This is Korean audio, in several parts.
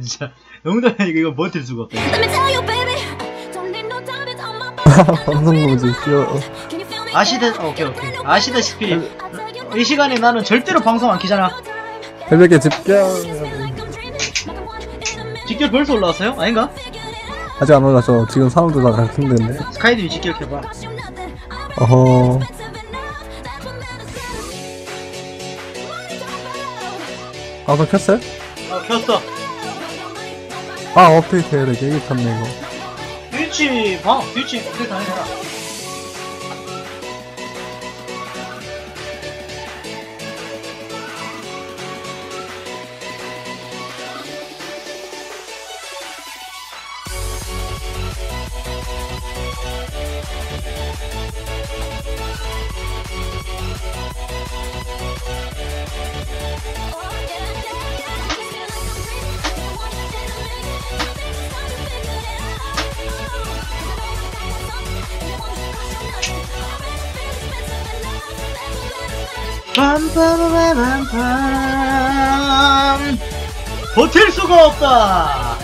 진짜 농담이 아니고 이거 버틸 수가 없다. 방송 모지 귀여워. 아시다, 오케이, 오케이. 아시다시피, 이 시간에 나는 절대로 방송 안 키잖아. 새벽에 집결. 직결 벌써 올라왔어요? 아닌가? 아직 안 올라서 지금 사람들 다 데인데. 스카이드미 직결 켜봐. 어허. 아, 너 켰어요? 어, 켰어. 아, 업데이트 해야 돼. 켰네, 이거. 스위치, 봐. 스위치, 그래 다니잖아. 빰빰빰빰빰. 버틸 수가 없다.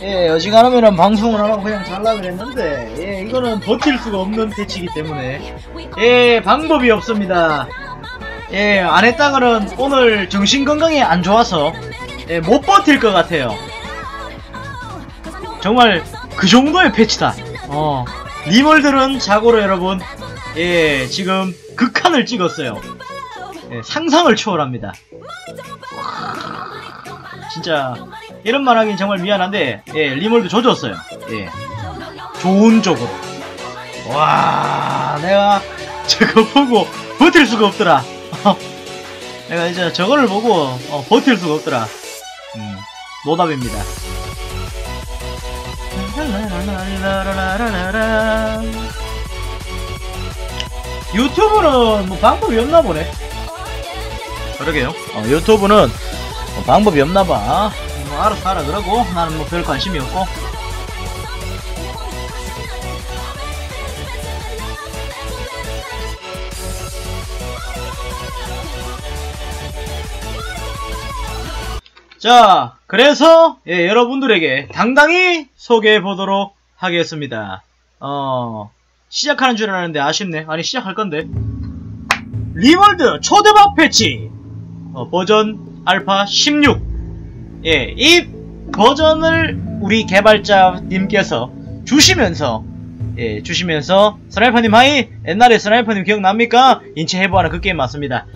예 어지간하면은 방송을 안 하고 그냥 잘라 그랬는데 예 이거는 버틸 수가 없는 패치이기 때문에 예 방법이 없습니다. 예 안 했다가는 오늘 정신건강이 안 좋아서 예, 못 버틸 것 같아요 정말 그 정도의 패치다. 어. 리멀들은 자고로 여러분, 예, 지금 극한을 찍었어요. 예, 상상을 초월합니다. 진짜, 이런 말 하긴 정말 미안한데, 예, 리멀도 조졌어요. 예. 좋은 쪽으로. 와, 내가 저거 보고 버틸 수가 없더라. 내가 이제 저거를 보고 어, 버틸 수가 없더라. 음, 노답입니다. 유튜브는 뭐 방법이 없나 보네. 그러게요. 어, 유튜브는 뭐 방법이 없나 봐. 뭐 알아서 하라 그러고 나는 뭐 별 관심이 없고. 자, 그래서 예, 여러분들에게 당당히 소개해 보도록 하겠습니다. 어, 시작하는 줄 알았는데 아쉽네. 아니 시작할 건데. 림월드 초대박 패치 어, 버전 알파 16. 예, 이 버전을 우리 개발자님께서 주시면서 예, 주시면서 스나이퍼님 hi 옛날에 스나이퍼님 기억납니까? 인체 해부하는 그 게임 맞습니다.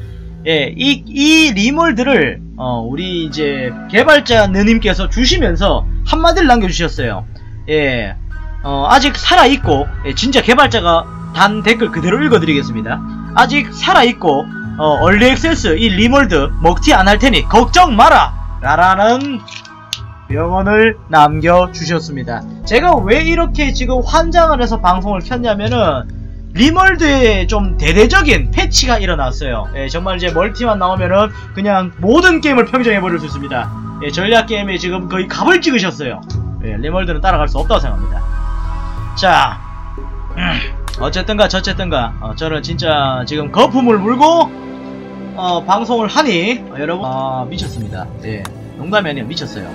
예, 이, 이 림월드를, 어, 우리 이제 개발자 느님께서 주시면서 한마디를 남겨주셨어요. 예, 어, 아직 살아있고, 예, 진짜 개발자가 단 댓글 그대로 읽어드리겠습니다. 아직 살아있고, 어, early access 이 림월드 안할 테니 걱정 마라! 라라는 명언을 남겨주셨습니다. 제가 왜 이렇게 지금 환장을 해서 방송을 켰냐면은, 림월드에 좀 대대적인 패치가 일어났어요. 예, 정말 이제 멀티만 나오면은 그냥 모든 게임을 평정해버릴 수 있습니다. 예, 전략 게임에 지금 거의 갑을 찍으셨어요. 예, 림월드는 따라갈 수 없다고 생각합니다. 자, 음, 어쨌든가 저쨌든가 어, 저는 진짜 지금 거품을 물고 어, 방송을 하니 어, 여러분 아, 미쳤습니다. 예, 농담이 아니라 미쳤어요.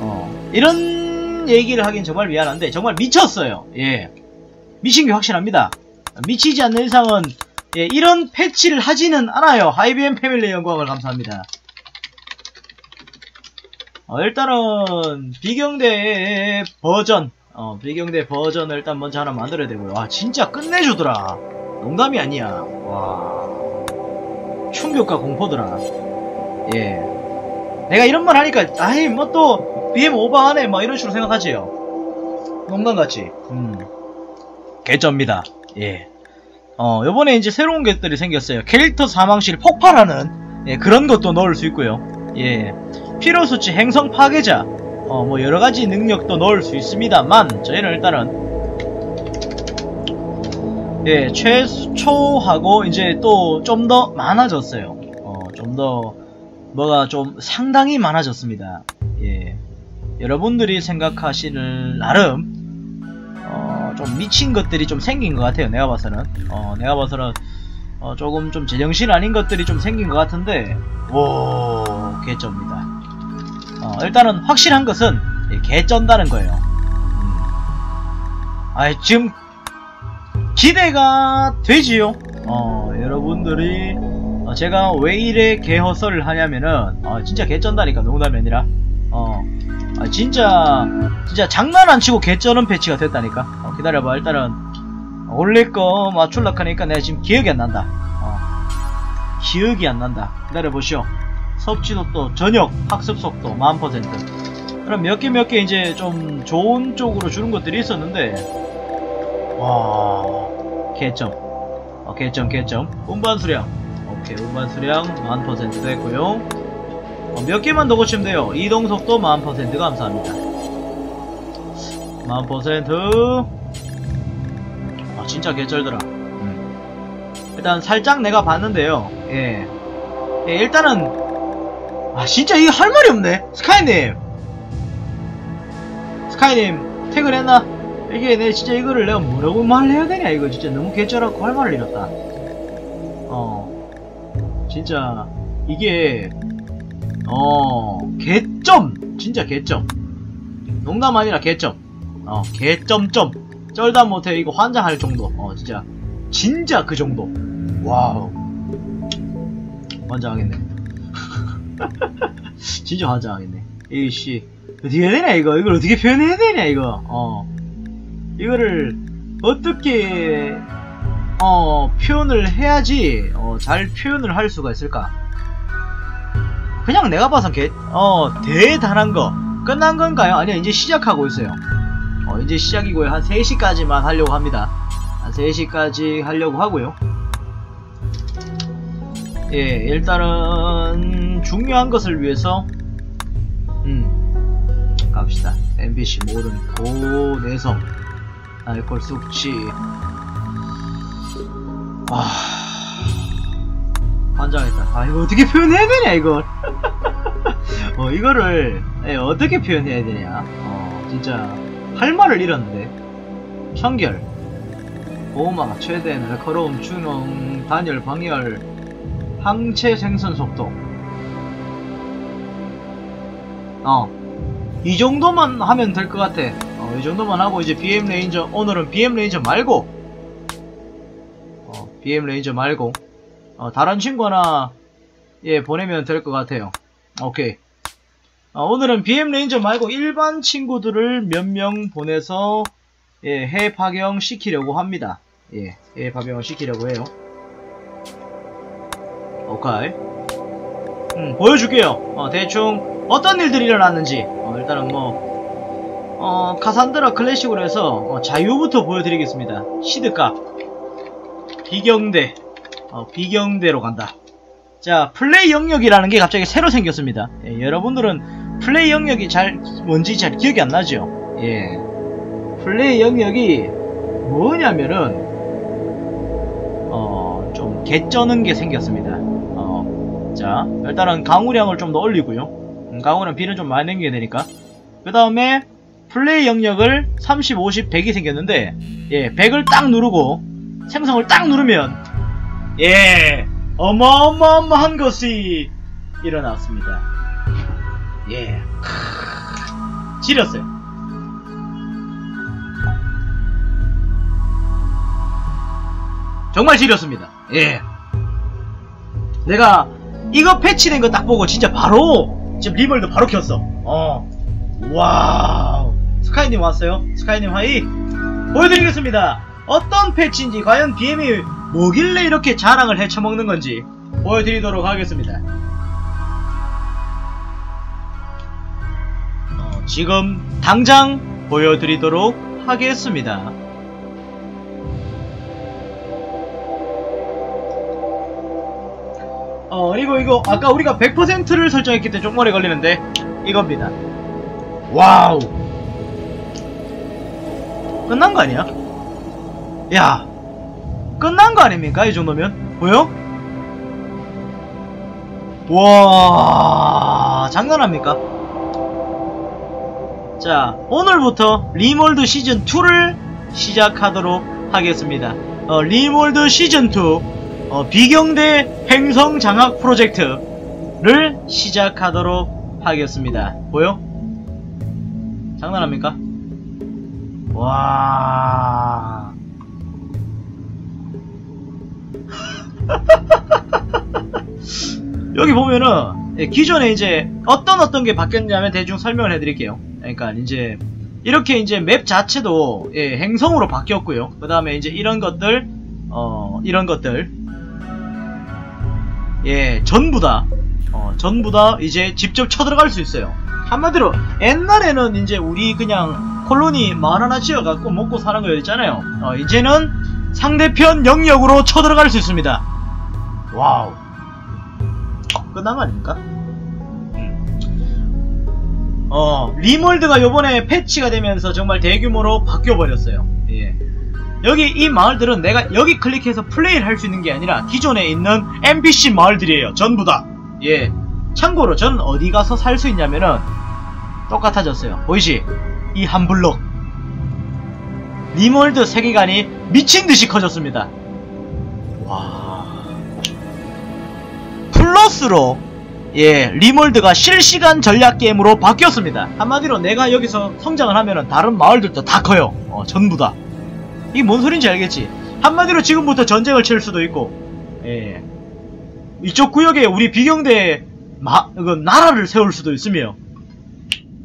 어, 이런 얘기를 하긴 정말 미안한데 정말 미쳤어요. 예. 미친 게 확실합니다. 미치지 않는 이상은 예, 이런 패치를 하지는 않아요. IBM 패밀리 영광을 감사합니다. 어, 일단은 비경대 버전 어, 비경대 버전을 일단 먼저 하나 만들어야 되고요. 와 진짜 끝내주더라. 농담이 아니야. 와 충격과 공포더라. 예. 내가 이런 말 하니까 아이 뭐 또 BM 오버하네 막 이런 식으로 생각하지요. 농담같이. 음. 개쩝니다. 예. 어, 요번에 이제 새로운 것들이 생겼어요. 캐릭터 사망실 폭발하는, 예, 그런 것도 넣을 수 있고요. 예. 필요 수치 행성 파괴자, 어, 뭐 여러 가지 능력도 넣을 수 있습니다만, 저희는 일단은, 예, 최초하고 이제 또 좀 더 많아졌어요. 어, 좀 더, 뭐가 좀 상당히 많아졌습니다. 예. 여러분들이 생각하시는 나름, 좀 미친 것들이 좀 생긴 것 같아요. 내가 봐서는. 어, 내가 봐서는 어, 조금 좀 제정신 아닌 것들이 좀 생긴 것 같은데, 오, 개쩝니다. 어, 일단은 확실한 것은 예, 개쩐다는 거예요. 음. 아, 지금 기대가 되지요. 어, 여러분들이 어, 제가 왜 이래 개허설을 하냐면은 어, 진짜 개쩐다니까 농담이 아니라 어, 아, 진짜 진짜 장난 안 치고 개쩌는 패치가 됐다니까. 어, 기다려봐. 일단은 올릴 거 맞출락 하니까 내가 지금 기억이 안 난다. 어, 기억이 안 난다. 기다려보시오. 섭취도 또 저녁 학습 속도 만 퍼센트. 그럼 몇 개 몇 개 이제 좀 좋은 쪽으로 주는 것들이 있었는데. 와 개점. 어, 개점 개점. 운반 수량. 오케이 운반 수량 만 퍼센트 됐고요. 어, 몇 개만 더 고치면 돼요? 이동 속도 만 퍼센트. 감사합니다. 만 퍼센트. 아 진짜 개쩔더라. 음. 일단 살짝 내가 봤는데요. 예, 예 일단은 아 진짜 이거 할 말이 없네. 스카이님. 스카이님 퇴근했나? 이게 내 진짜 이거를 내가 뭐라고 말해야 되냐? 이거 진짜 너무 개쩔었고 할 말을 잃었다. 어. 진짜 이게 어 개점. 진짜 개점. 농담 아니라 개점. 어 개점점 쩔다 못해 이거 환장할 정도. 어 진짜. 진짜 그 정도. 와우. 환장하겠네. 진짜 환장하겠네. 이씨. 어떻게 해야 되냐 이거? 이걸 어떻게 표현해야 되냐 이거? 어. 이거를 어떻게 어 표현을 해야지 어, 잘 표현을 할 수가 있을까? 그냥 내가 봐선 개, 어 대단한 거. 끝난 건가요? 아니요 이제 시작하고 있어요 어 이제 시작이고요. 한 3시까지만 하려고 합니다. 한 3시까지 하려고 하고요. 예 일단은 중요한 것을 위해서 음 갑시다. MBC 모든 고내성 알코올 숙취. 아 환장했다. 아 이거 어떻게 표현해야 되냐 이걸? 어 이거를 예, 어떻게 표현해야 되냐? 어 진짜 할 말을 잃었는데 청결 보호막 최대 날카로움 충용 단열 방열 항체 생성 속도 어 이 정도만 하면 될 것 같아. 어, 이 정도만 하고 이제 BM 레인저 오늘은 BM 레인저 말고 어, BM 레인저 말고 어, 다른 친구 하나 예 보내면 될 것 같아요. 오케이. 어, 오늘은 BM 레인저 말고 일반 친구들을 몇 명 보내서 예, 해 파견 시키려고 합니다. 예, 해 파견을 시키려고 해요. 오케이. 음, 보여줄게요. 어, 대충 어떤 일들이 일어났는지. 어, 일단은 뭐, 어, 카산드라 클래식으로 해서 어, 자유부터 보여드리겠습니다. seed값. 비경대. 어, 비경대로 간다. 자, 플레이 영역이라는 게 갑자기 새로 생겼습니다. 예, 여러분들은 플레이 영역이 잘, 뭔지 잘 기억이 안 나죠? 예. 플레이 영역이 뭐냐면은, 어, 좀 개쩌는 게 생겼습니다. 어, 자, 일단은 강우량을 좀 더 올리고요. 음, 강우량 비는 좀 많이 남겨야 되니까. 그 다음에, 플레이 영역을 30, 50, 100이 생겼는데, 예, 100을 딱 누르고, 생성을 딱 누르면, 예, 어마어마어마한 것이 일어났습니다. 예, 크, 지렸어요. 정말 지렸습니다. 예. 내가 이거 패치된 거 딱 보고 진짜 바로 지금 리멀도 바로 켰어. 어. wow. 스카이님 왔어요? 스카이님 hi. 보여드리겠습니다. 어떤 패치인지 과연 BM이 뭐길래 이렇게 자랑을 해쳐먹는 건지 보여드리도록 하겠습니다. 지금 당장 보여드리도록 하겠습니다. 어, 이거, 이거, 아까 우리가 100%를 설정했기 때문에 좀 오래 걸리는데, 이겁니다. wow! 끝난 거 아니야? 야! 끝난 거 아닙니까? 이 정도면? 보여? 와, 장난합니까? 자, 오늘부터 림월드 시즌2를 시작하도록 하겠습니다. 어, 림월드 시즌2 어, 비경대 행성 장악 프로젝트를 시작하도록 하겠습니다. 보여? 장난합니까? 와. 여기 보면은 예, 기존에 이제 어떤 어떤 게 바뀌었냐면 대충 설명을 해드릴게요. 그러니까 이제 이렇게 이제 맵 자체도 예, 행성으로 바뀌었고요. 그 다음에 이제 이런 것들 어 이런 것들 예 전부 다 어, 전부 다 이제 직접 쳐들어갈 수 있어요. 한마디로 옛날에는 이제 우리 그냥 colony 마을 하나 지어갖고 먹고 사는 거였잖아요. 어, 이제는 상대편 영역으로 쳐들어갈 수 있습니다. wow. 끝난 거 아닙니까? 음. 어, 림월드가 요번에 패치가 되면서 정말 대규모로 바뀌어버렸어요. 예. 여기 이 마을들은 내가 여기 클릭해서 플레이를 할 수 있는 게 아니라 기존에 있는 NPC 마을들이에요. 전부 다. 예. 참고로 전 어디 가서 살 수 있냐면은 똑같아졌어요. 보이지? 이 한 블록. RimWorld 세계관이 미친 듯이 커졌습니다. 와. 플러스로 예, RimWorld가 실시간 전략 게임으로 바뀌었습니다. 한마디로 내가 여기서 성장을 하면은 다른 마을들도 다 커요. 어, 전부 다. 이게 뭔 소린지 알겠지? 한마디로 지금부터 전쟁을 칠 수도 있고, 예. 이쪽 구역에 우리 비경대 마, 그 나라를 세울 수도 있으며,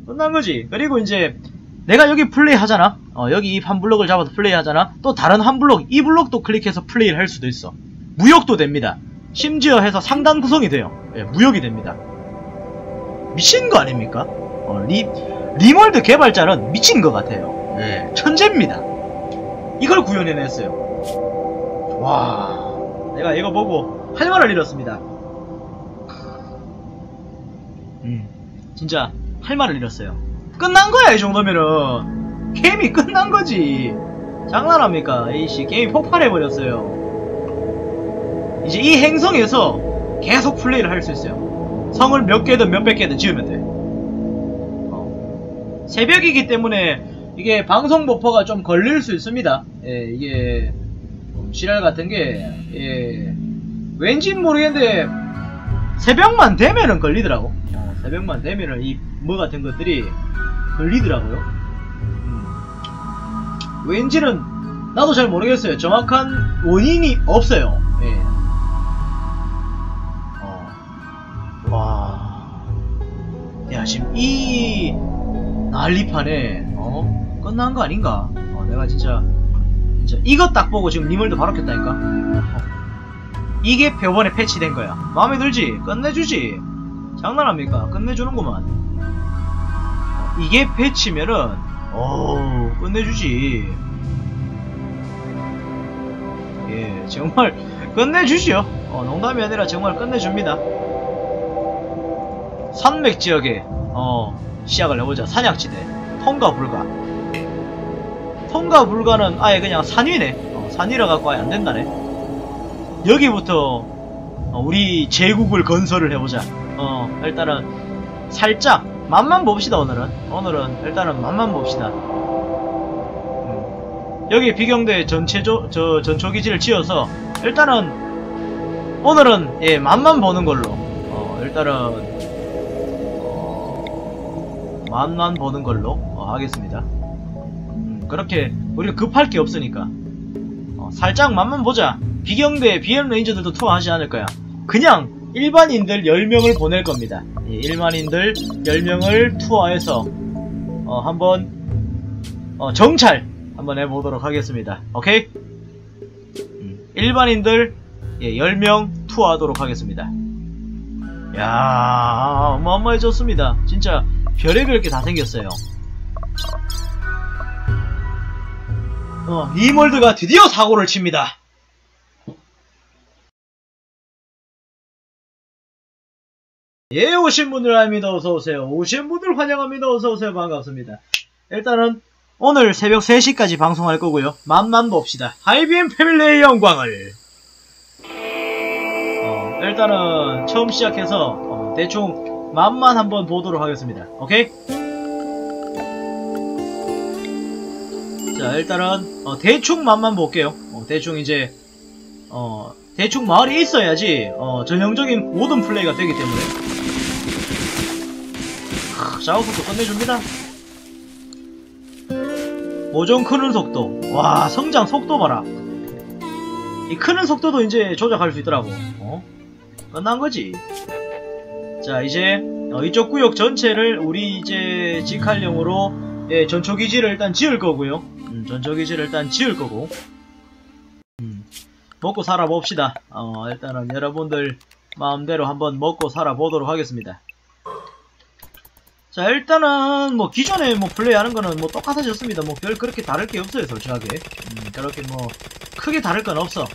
끝난 거지. 그리고 이제 내가 여기 플레이 하잖아. 어, 여기 이 한 블록을 잡아서 플레이 하잖아. 또 다른 한 블록, 이 블록도 클릭해서 플레이를 할 수도 있어. 무역도 됩니다. 심지어 해서 상단 구성이 돼요. 예, 무역이 됩니다. 미친 거 아닙니까? 어, 리, RimWorld 개발자는 미친 것 같아요. 예, 천재입니다. 이걸 구현해냈어요. 와, 내가 이거 보고 할 말을 잃었습니다. 음, 진짜 할 말을 잃었어요. 끝난 거야, 이 정도면은. 게임이 끝난 거지. 장난합니까? 에이씨, 게임이 폭발해버렸어요. 이제 이 행성에서 계속 플레이를 할 수 있어요. 성을 몇 개든 몇백 개든 지으면 돼. 어. 새벽이기 때문에 이게 방송 버퍼가 좀 걸릴 수 있습니다. 예, 이게 좀 지랄 같은 게 예, 왠진 모르겠는데 새벽만 되면은 걸리더라고. 어, 새벽만 되면은 이 뭐 같은 것들이 걸리더라고요. 음. 왠지는 나도 잘 모르겠어요. 정확한 원인이 없어요. 야, 지금 이 난리판에, 어? 끝난 거 아닌가? 어, 내가 진짜, 진짜, 이것 딱 보고 지금 리멀도 바로 켰다니까? 어. 이게 표본에 패치된 거야. 마음에 들지? 끝내주지? 장난합니까? 끝내주는구만. 어, 이게 패치면은, 어우, 끝내주지. 예, 정말, 끝내주지요. 어, 농담이 아니라 정말 끝내줍니다. 산맥 지역에 어, 시작을 해보자. 산약지대 통과 불가. 통과 불가는 아예 그냥 산위네. 어, 산이라 갖고 아예 안 된다네. 여기부터 어, 우리 제국을 건설을 해보자. 어, 일단은 살짝 맛만 봅시다 오늘은. 오늘은 일단은 맛만 봅시다. 음. 여기 비경대 전체조 저 전초 기지를 지어서 일단은 오늘은 예 맛만 보는 걸로 어, 일단은 어, 맛만 보는 걸로 어, 하겠습니다. 음, 그렇게 우리가 급할 게 없으니까 어, 살짝 맛만 보자. 비경대 BM 레인저들도 투어하지 않을 거야. 그냥 일반인들 10명을 보낼 겁니다. 예, 일반인들 10명을 투어해서 어, 한번 어, 정찰 한번 해보도록 하겠습니다. 오케이? 음, 일반인들 예, 10명 투어하도록 하겠습니다. 야 어마어마해졌습니다. 진짜 별의별 게 다 생겼어요. 어, 리몰드가 드디어 사고를 칩니다. 예, 오신 분들 합니다. 어서오세요. 오신 분들 환영합니다. 어서오세요. 반갑습니다. 일단은 오늘 새벽 3시까지 방송할 거고요. 맛만 봅시다. 하이비엠 패밀리의 영광을. 어, 일단은 처음 시작해서 어, 대충 맛만 한번 보도록 하겠습니다. 오케이? 자, 자 일단은 어, 대충 맛만 볼게요. 어, 대충 이제 어 대충 마을이 있어야지 어, 전형적인 모든 플레이가 되기 때문에. 크, 작업부터 끝내줍니다. 모종 크는 속도. 와 성장 속도 봐라. 이 크는 속도도 이제 조작할 수 있더라고. 어? 끝난 거지 자 이제 어, 이쪽 구역 전체를 우리 이제 직할령으로 예, 전초기지를 일단 지을 거고요. 음, 전초기지를 일단 지을 거고. 음, 먹고 살아봅시다. 어, 일단은 여러분들 마음대로 한번 먹고 살아보도록 하겠습니다. 자 일단은 뭐 기존에 뭐 플레이하는 거는 뭐 똑같아졌습니다. 뭐 별 그렇게 다를 게 없어요 솔직하게. 음, 그렇게 뭐 크게 다를 건 없어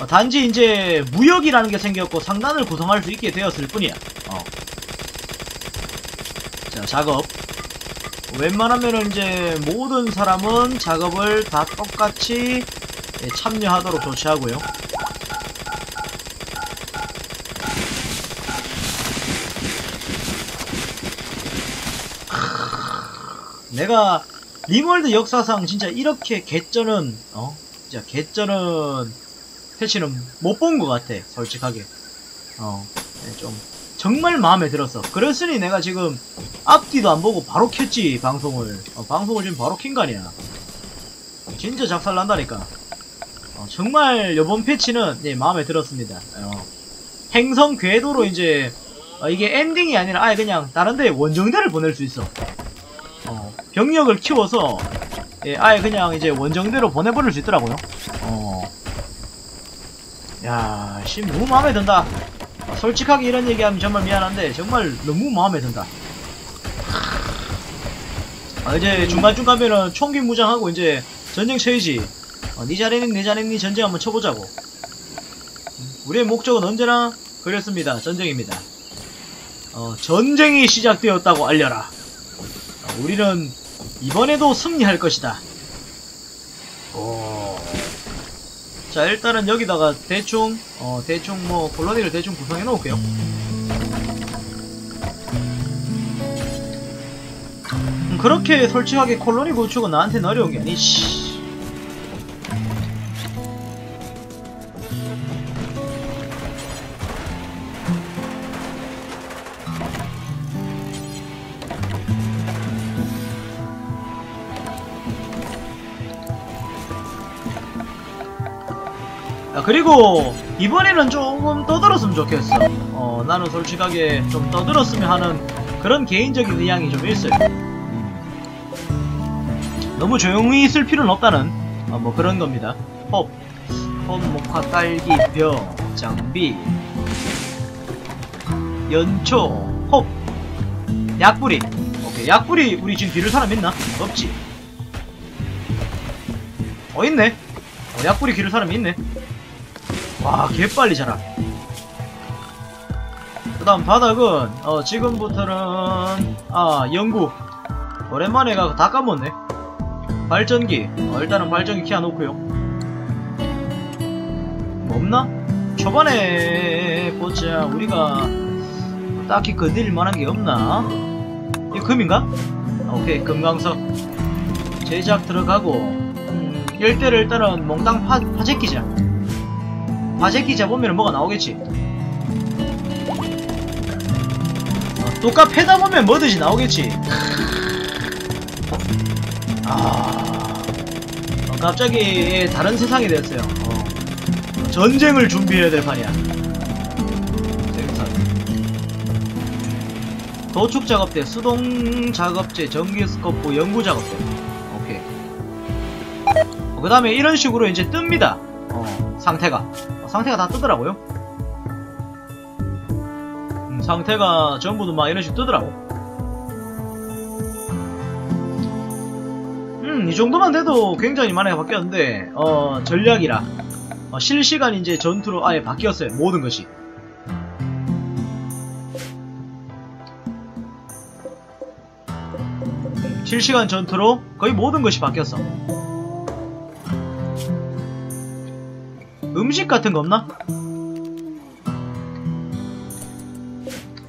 어, 단지 이제 무역이라는 게 생겼고 상단을 구성할 수 있게 되었을 뿐이야. 어. 자 작업. 웬만하면은 이제 모든 사람은 작업을 다 똑같이 예, 참여하도록 조치하고요. 내가 RimWorld 역사상 진짜 이렇게 개쩌는 어? 진짜 개쩌는 패치는 못 본 것 같아 솔직하게. 어 네, 좀 정말 마음에 들었어. 그랬으니 내가 지금 앞뒤도 안 보고 바로 켰지 방송을. 어, 방송을 지금 바로 킨 거 아니야. 진짜 작살 난다니까. 어, 정말 요번 패치는 네, 마음에 들었습니다. 어, 행성 궤도로 이제 어, 이게 엔딩이 아니라 아예 그냥 다른 데 원정대를 보낼 수 있어. 어, 병력을 키워서 예, 아예 그냥 이제 원정대로 보내버릴 수 있더라고요. 어. 야, 씨, 너무 마음에 든다. 어, 솔직하게 이런 얘기하면 정말 미안한데, 정말 너무 마음에 든다. 아, 이제 중간중간면은 총기 무장하고 이제 전쟁 쳐야지. 어, 니 잘했니, 내 잘했니 전쟁 한번 쳐보자고. 우리의 목적은 언제나 그랬습니다. 전쟁입니다. 어, 전쟁이 시작되었다고 알려라. 어, 우리는 이번에도 승리할 것이다. 오. 자, 일단은 여기다가 대충, 어, 대충 뭐, 콜로니를 대충 구성해 놓을게요. 음, 그렇게 솔직하게 콜로니 구축은 나한테는 어려운 게 아니지. 아, 그리고 이번에는 조금 떠들었으면 좋겠어. 어, 나는 솔직하게 좀 떠들었으면 하는 그런 개인적인 의향이 좀 있어요. 음. 너무 조용히 있을 필요는 없다는 어, 뭐 그런 겁니다. 헙, 헙, 목화, 딸기, 벼, 장비, 연초, 헙, 약뿌리. 오케이, 약뿌리 우리 지금 빌을 사람 있나? 없지. 어 있네. 어, 약뿌리 기를 사람이 있네. 와 개빨리 자라 그 다음 바닥은 어 지금부터는 아 연구. 오랜만에 가다 까먹네. 발전기. 어, 일단은 발전기 키워놓고요. 뭐 없나? 초반에 보자. 우리가 딱히 건드릴 만한 게 없나? 이 금인가? 오케이. 금강석. 제작 들어가고 음, 일대를 일단은 몽땅 파, 파제끼자 바제끼 잡으면 뭐가 나오겠지? 어, 똑같 패다 보면 뭐든지 나오겠지? 아 어, 갑자기 다른 세상이 됐어요. 어. 전쟁을 준비해야 될 판이야. 생산 도축 작업대 수동 작업제 전기 스코프 연구 작업대. 오케이. 그 다음에 이런 식으로 이제 뜹니다. 어, 상태가 상태가 다 뜨더라고요. 음, 상태가 전부도 막 이런 식으로 뜨더라고. 음, 이 정도만 돼도 굉장히 많이 바뀌었는데, 어, 전략이라. 어, 실시간 이제 전투로 아예 바뀌었어요. 모든 것이. 음, 실시간 전투로 거의 모든 것이 바뀌었어. 음식 같은 거 없나?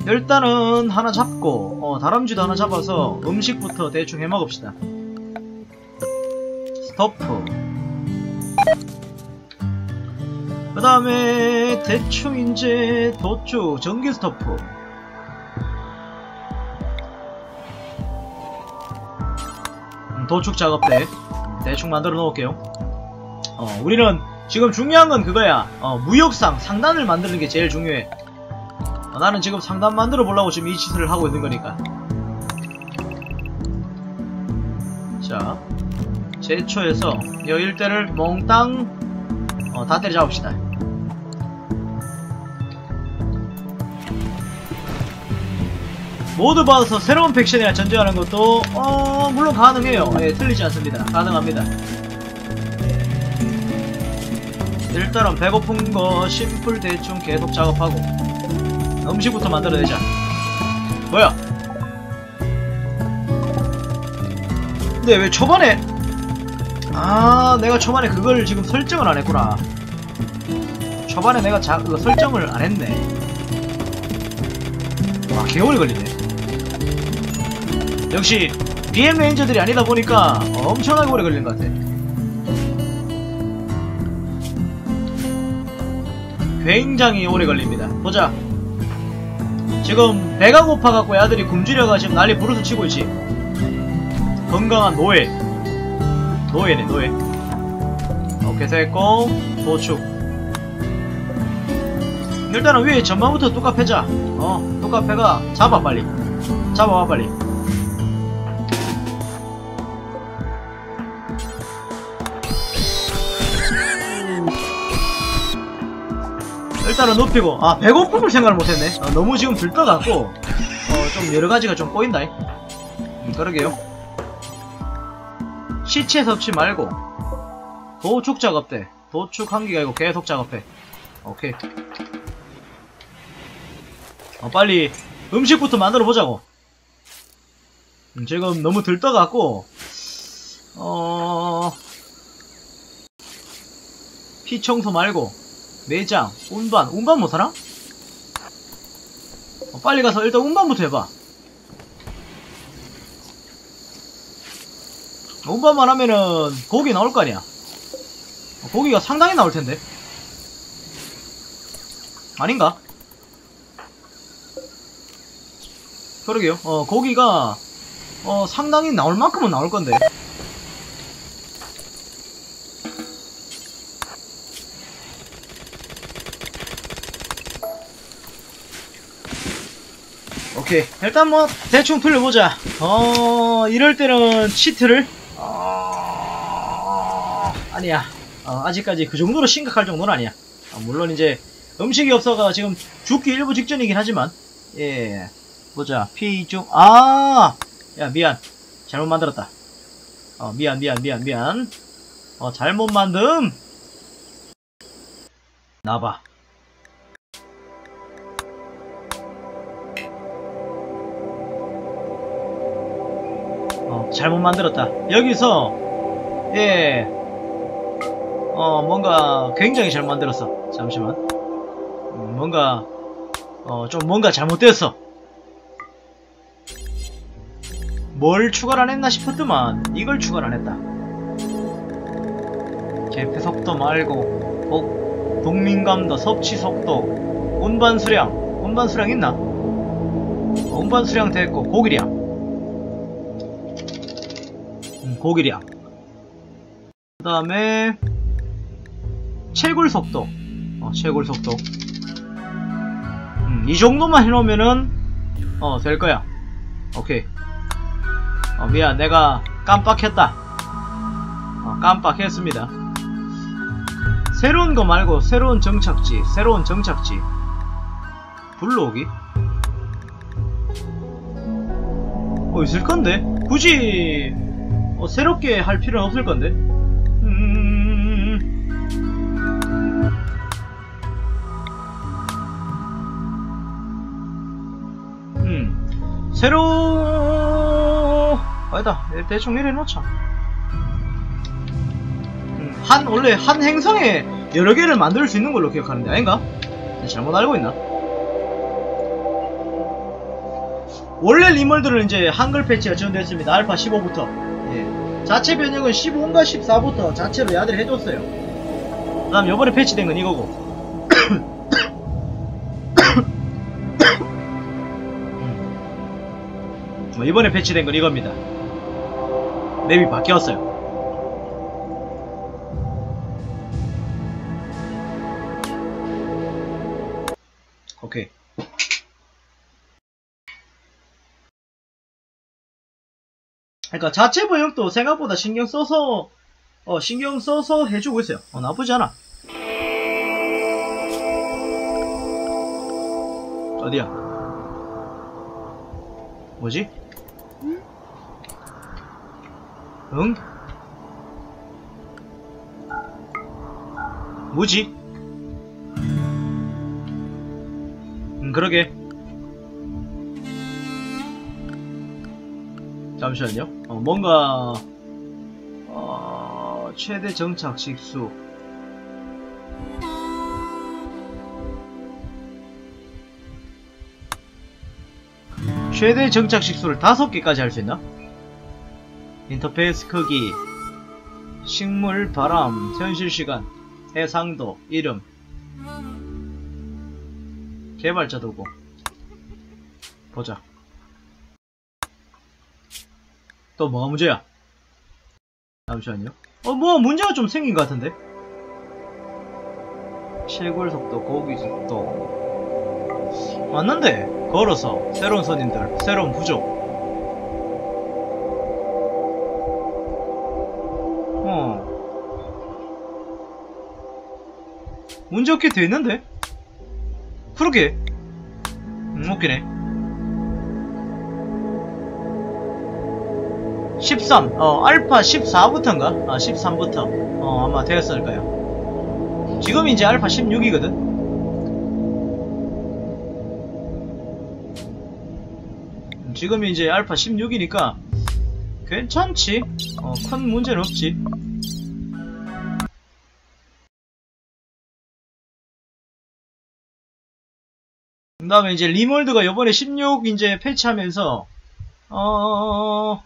일단은 하나 잡고 어, 다람쥐도 하나 잡아서 음식부터 대충 해먹읍시다. 스토프. 그 다음에 대충 이제 도축 전기 스토프. 음, 도축 작업대 대충 만들어 놓을게요. 어, 우리는 지금 중요한 건 그거야. 어, 무역상 상단을 만드는 게 제일 중요해. 어, 나는 지금 상단 만들어 보려고 지금 이 짓을 하고 있는 거니까. 자 제초에서 여 일대를 몽땅 어, 다 때려잡읍시다. 모두 받아서 새로운 팩션이랑 전쟁하는 것도 어 물론 가능해요. 예, 틀리지 않습니다. 가능합니다 일단은 배고픈 거 심플 대충 계속 작업하고 음식부터 만들어내자 뭐야? 근데 왜 초반에 아 내가 초반에 그걸 지금 설정을 안 했구나. 초반에 내가 자, 그거 설정을 안 했네. 와 개오래 걸리네. 역시 BM 레인저들이 아니다 보니까 엄청나게 오래 걸린 것 같아 굉장히 오래 걸립니다. 보자. 지금 배가 고파갖고 애들이 굶주려가 지금 난리 부르스 치고 있지. 건강한 노예. 노예네 노예. 오케이 됐고 도축 일단은 위에 전망부터 뚜까 패자. 어 뚜까 패가 잡아 빨리. 잡아와 빨리 일단은 높이고. 아 배고픔을 생각을 못했네. 어, 너무 지금 들떠갖고 어, 좀 여러가지가 좀 꼬인다. 음, 그러게요. 시체 섭취 말고 도축 작업대. 도축 한 개가 아니고 계속 작업해. 오케이. 어, 빨리 음식부터 만들어 보자고. 음, 지금 너무 들떠갖고 어... 피 청소 말고 내장, 운반, 운반 못하나? 어, 빨리 가서 일단 운반부터 해봐. 운반만 하면은 고기 나올 거 아니야. 어, 고기가 상당히 나올 텐데. 아닌가? 그러게요. 어 고기가 어 상당히 나올 만큼은 나올 건데 오케이. 일단 뭐 대충 돌려보자. 어 이럴 때는 치트를? 어... 아니야. 어, 아직까지 그 정도로 심각할 정도는 아니야. 어, 물론 이제 음식이 없어가 지금 죽기 일부 직전이긴 하지만. 예 보자. 피중 아야 미안. 잘못 만들었다. 어 미안 미안 미안 미안. 어 잘못 만듦! 나봐 잘못 만들었다. 여기서, 예, 어, 뭔가 굉장히 잘못 만들었어. 잠시만. 음, 뭔가, 어, 좀 뭔가 잘못되었어. 뭘 추가를 안 했나 싶었더만, 이걸 추가를 안 했다. 개폐 속도 말고, 복, 동민감도, 섭취 속도, 운반 수량, 운반 수량 있나? 어, 운반 수량 됐고, 고기량. 고기량. 그 다음에 채굴 속도. 어, 채굴 속도. 음, 이 정도만 해놓으면은 어, 될 거야. 오케이. 어, 미안, 내가 깜빡했다. 어, 깜빡했습니다. 새로운 거 말고 새로운 정착지, 새로운 정착지. 불러오기? 어, 있을 건데? 굳이 어, 새롭게 할 필요는 없을 건데. 음... 음. 새로 아니다 대충 이래 놓자 음, 한 원래 한 행성에 여러 개를 만들 수 있는 걸로 기억하는데 아닌가? 잘못 알고 있나? 원래 리멀들은 이제 한글 패치가 지원되었습니다 알파 15부터 예. 자체 변형은 15인가 14부터 자체로 야들 해줬어요. 그 다음 요번에 패치된 건 이거고. 뭐 이번에 패치된 건 이겁니다. 맵이 바뀌었어요. 그러니까 자체 번역도 생각보다 신경 써서 어 신경 써서 해주고 있어요. 어 나쁘지 않아. 어디야? 뭐지? 응? 뭐지? 음, 그러게. 잠시만요. 어, 뭔가, 어, 최대 정착 식수. 최대 정착 식수를 다섯 개까지 할 수 있나? 인터페이스 크기, 식물, 바람, 현실 시간, 해상도, 이름, 개발자 도구. 보자. 또 뭐가 문제야? 잠시만요. 어, 뭐 문제가 좀 생긴 것 같은데? 실골 속도, 고기 속도. 맞는데? 걸어서 새로운 손님들, 새로운 부족. 어. 문제 없게 돼 있는데? 그러게. 음, 웃기네. 13, 어, 알파 14부터인가? 아, 13부터. 어, 아마 되었을 거예요. 지금 이제 알파 16이거든? 지금 이제 알파 16이니까 괜찮지? 어, 큰 문제는 없지. 그 다음에 이제 리몰드가 요번에 16 이제 패치하면서 어...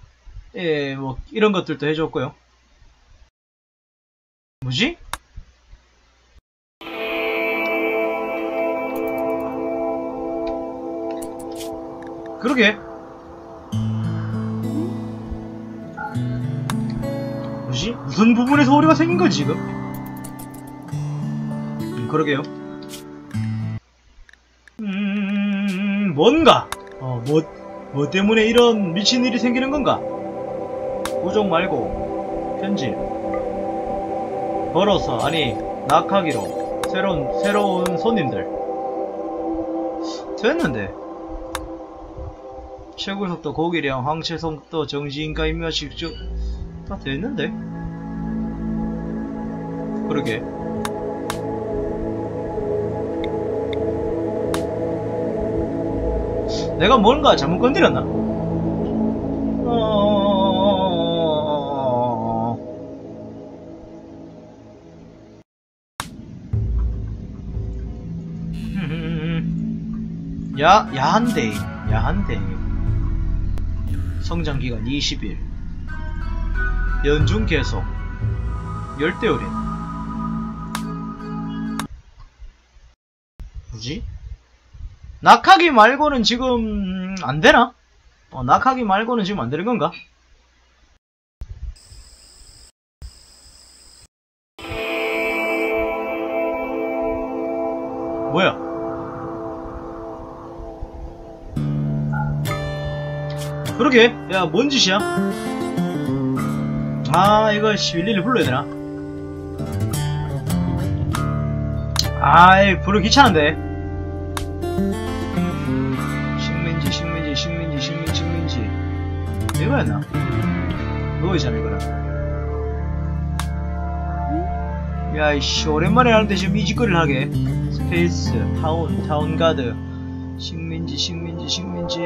예, 뭐 이런 것들도 해줬고요. 뭐지? 그러게. 뭐지? 무슨 부분에서 오류가 생긴 거지 지금? 음, 그러게요. 음, 뭔가. 어, 뭐, 뭐 때문에 이런 미친 일이 생기는 건가? 부족 말고 편집 걸어서 아니 낙하기로 새로운 새로운 손님들. 됐는데. 최고 속도 고기량 황체 속도 정지인가 임묘 직접 다 됐는데. 그러게. 내가 뭔가 잘못 건드렸나? 야, 야한데, 야한데. 성장기간 20일. 연중 계속. 열대우린. 뭐지? 낙하기 말고는 지금 안 되나? 어, 낙하기 말고는 지금 안 되는 건가? 그러게, 야, 뭔 짓이야? 아, 이거, 씨, 일일이 불러야 되나? 아이, 부르기 귀찮은데. 식민지, 식민지, 식민지, 식민지, 식민지. 이거였나? 이거잖아, 이거랑. 야, 이씨, 오랜만에 하는데 지금 이 짓거리를 하게. Space, town, town guard. 식민지, 식민지, 식민지.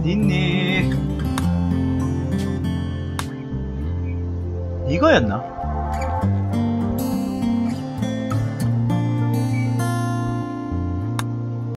어딨니? 이거였나?